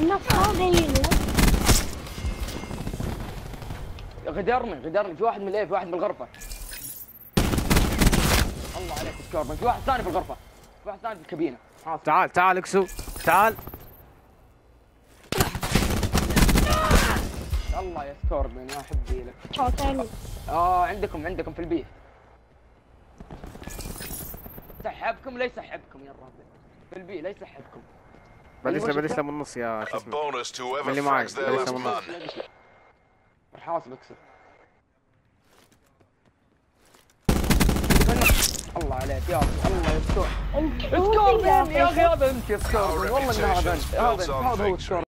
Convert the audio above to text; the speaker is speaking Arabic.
الناس فاضيين غدرني غدرني في واحد من الايه في واحد من الغرفة. الله عليك سكوربن في واحد ثاني في الغرفة. في واحد ثاني في الكابينة. تعال تعال اكسو. تعال. الله يا سكوربن يا حبي لك. آه عندكم عندكم في البيت. سحبكم لا يسحبكم يا الرابع في البي لا يسحبكم بلسه بلسه من النص يا شو A اسمه bonus to whoever اللي their بلسه last من النص man. راح حاصل اكسر الله عليك يا الله يستر سكوربن يا أخي هذا انت يا والله ان هذا انت هذا هذا هو